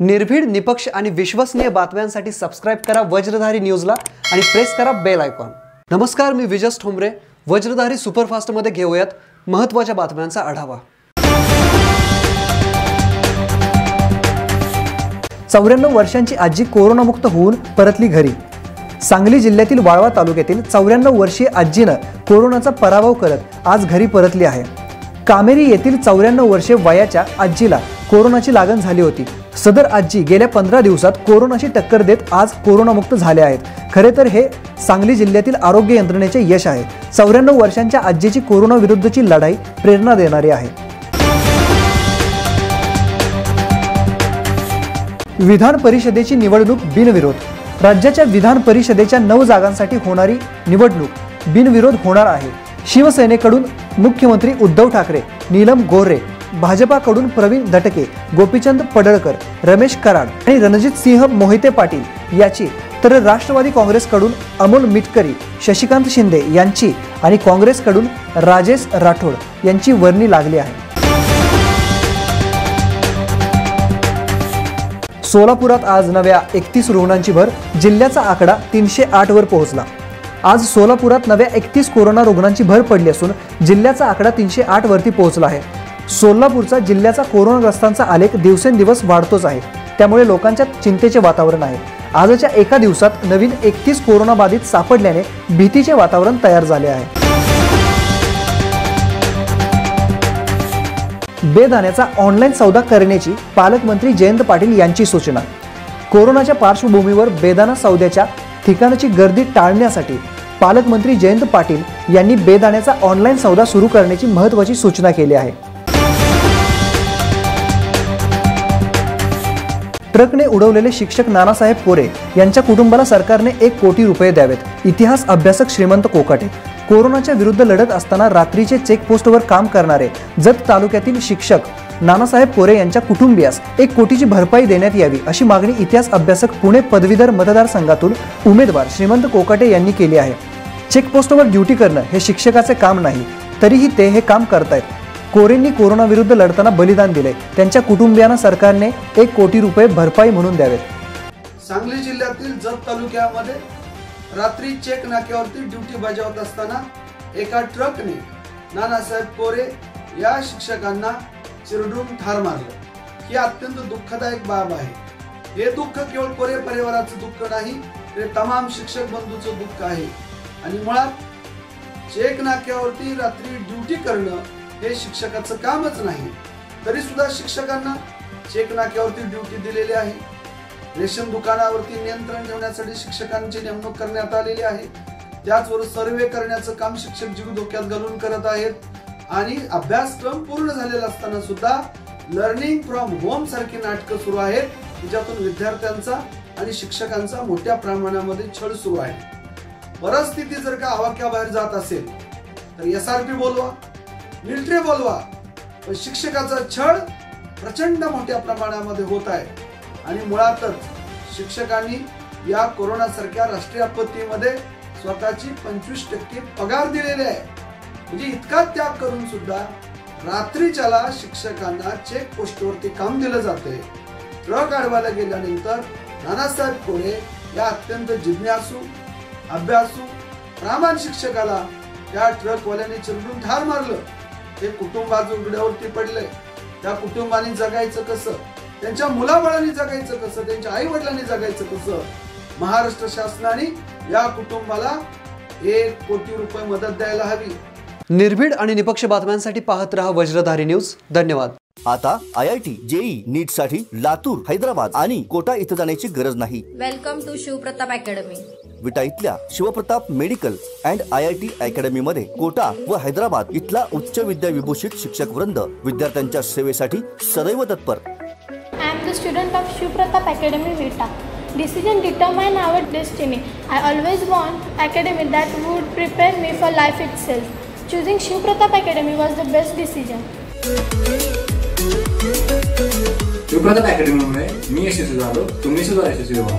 निर्भीड निपक्ष आणि विश्वसनीय बातम्यांसाठी सबस्क्राईब करा वज्रधारी न्यूजला आणि प्रेस करा बेल आयकॉन नमस्कार मी विजस ठोंबरे. वज्रधारी सुपरफास्टमध्ये घेऊयात महत्त्वाच्या बातम्यांचा आढावा. चौऱ्याण्णव वर्षांची आजी कोरोनामुक्त होऊन परतली घरी. सांगली जिल्ह्यातील वाळवा तालुक्यातील चौऱ्याण्णव वर्षीय आजीनं कोरोनाचा पराभव करत आज घरी परतली आहे. कामेरी येथील चौऱ्याण्णव वर्षे वयाच्या आजीला कोरोनाची लागण झाली होती. सदर आजी गेल्या पंधरा दिवसात कोरोनाची टक्कर देत आज कोरोनामुक्त झाले आहेत. खरे तर हे सांगली जिल्ह्यातील आरोग्य यंत्रणेचे यश आहे. चौऱ्याण्णव वर्षांच्या आजीची कोरोना विरुद्धची लढाई प्रेरणा देणारी आहे. विधान परिषदेची निवडणूक बिनविरोध राज्याच्या विधान परिषदेच्या नऊ जागांसाठी होणारी निवडणूक बिनविरोध होणार आहे. शिवसेनेकडून मुख्यमंत्री उद्धव ठाकरे नीलम गोरे भाजपाकडून प्रवीण दटके गोपीचंद पडळकर रमेश कराड आणि रणजित सिंह मोहिते पाटील याची तर राष्ट्रवादी काँग्रेसकडून अमोल मिटकरी शशिकांत शिंदे यांची आणि काँग्रेसकडून राजेश राठोड यांची वर्णी लागली आहे. सोलापुरात आज नव्या एकतीस रुग्णांची भर जिल्ह्याचा आकडा तीनशे आठवर पोहोचला. आज सोलापुरात नव्या एकतीस कोरोना रुग्णांची भर पडली असून जिल्ह्याचा आकडा तीनशे आठवरती पोहोचला आहे. सोलापूरचा जिल्ह्याचा कोरोनाग्रस्तांचा आलेख दिवसेंदिवस वाढतोच आहे. त्यामुळे लोकांच्या चिंतेचे वातावरण आहे. आजच्या एका दिवसात नवीन एकतीस कोरोनाबाधित सापडल्याने भीतीचे वातावरण तयार झाले आहे. बेदाण्याचा ऑनलाईन सौदा करण्याची पालकमंत्री जयंत पाटील यांची सूचना. कोरोनाच्या पार्श्वभूमीवर बेदाणा सौद्याच्या ठिकाणाची गर्दी टाळण्यासाठी पालकमंत्री जयंत पाटील यांनी बेदाण्याचा ऑनलाईन सौदा सुरू करण्याची महत्त्वाची सूचना केली आहे. ट्रकने उडवलेले शिक्षक नानासाहेब कोरे यांच्या कुटुंबाला सरकारने एक कोटी रुपये द्यावेत. इतिहास अभ्यासक श्रीमंत कोकाटे. कोरोनाच्या विरुद्ध लढत असताना रात्रीचे चेकपोस्टवर काम करणारे जत तालुक्यातील शिक्षक नानासाहेब कोरे यांच्या कुटुंबियास एक कोटीची भरपाई देण्यात यावी अशी मागणी इतिहास अभ्यासक पुणे पदवीधर मतदारसंघातून उमेदवार श्रीमंत कोकाटे यांनी केली आहे. चेकपोस्टवर ड्युटी करणं हे शिक्षकाचे काम नाही तरीही ते हे काम करतायत. कोरेंनी कोरोनाविरुद्ध लढताना बलिदान दिले त्यांच्या कुटुंबियांना सरकारने एक कोटी रुपये भरपाई म्हणून द्यावेत. सांगली जिल्ह्यातील जत तालुक्यामध्ये रात्री चेक नाक्यावरती ड्युटी बजावत असताना एका ट्रकने नानासाहेब कोरे या शिक्षकांना चिरडून ठार मारलं. ही अत्यंत दुःखदायक बाब आहे. हे दुःख केवळ कोरे परिवाराचं दुःख नाही ते तमाम शिक्षक बंधूचं दुःख आहे. आणि मुळात चेक नाक्यावरती रात्री ड्युटी करणं हे शिक्षकाचं कामच नाही. तरी सुद्धा शिक्षकांना चेक नाक्यावरती ड्युटी दिलेली आहे. रेशन दुकानावरती नियंत्रण ठेवण्यासाठी शिक्षकांची नेमणूक करण्यात आलेली आहे. त्याचबरोबर सर्वे करण्याचं काम शिक्षक जीव धोक्यात घालून करत आहेत. आणि अभ्यासक्रम पूर्ण झालेला असताना सुद्धा लर्निंग फ्रॉम होम सारखी नाटकं सुरू आहेत. ज्यातून विद्यार्थ्यांचा आणि शिक्षकांचा मोठ्या प्रमाणामध्ये छळ सुरू आहे. परिस्थिती जर का आवाक्याबाहेर जात असेल तर एस आर पी बोलवा मिलिटरी बोलवा. पण शिक्षकाचा छळ प्रचंड मोठ्या प्रमाणामध्ये होत आहे. आणि मुळातच शिक्षकांनी या कोरोना सारख्या राष्ट्रीय आपत्तीमध्ये स्वतःची पंचवीस टक्के पगार दिलेले आहे. म्हणजे इतका त्याग करून सुद्धा रात्रीच्याला शिक्षकांना चेक पोस्टवरती काम दिलं जाते ट्रक अडवायला गेल्यानंतर नानासाहेब कोरे या अत्यंत जिज्ञासू अभ्यासू प्रामाण शिक्षकाला त्या ट्रकवाल्याने चिरडून ठार मारलं. ते कुटुंबाचं उघड्यावरती पडलंय. त्या कुटुंबाने जगायचं कसं? त्यांच्या मुलाबाळांनी जगायचं कसं त्यांच्या आई वडिलांनी जगायचं कसं महाराष्ट्र शासनाने या कुटुंबाला एक कोटी रुपये मदत द्यायला हवी. निर्भीड आणि निपक्ष बातम्यांसाठी पाहत रहा वज्रधारी न्यूज. धन्यवाद. आता आय आय टी जेई नीटसाठी लातूर हैदराबाद आणि कोटा इथं जाण्याची गरज नाही. Welcome to Shivpratap academy Vita इथल्या Shivpratap medical and I I T academy मध्ये कोटा व हैदराबाद इथला उच्च विद्या विभूषित शिक्षक वृंद विद्यार्थ्यांच्या सेवेसाठी सदैव तत्पर. Student of Shivpratap Academy Vita. Decision determine our destiny. I always want academy that would prepare me for life itself. Choosing Shivpratap Academy was the best decision. Shivpratap अकॅडमीमुळे मी यशस्वी झालो तुम्ही सुद्धा यशस्वी व्हा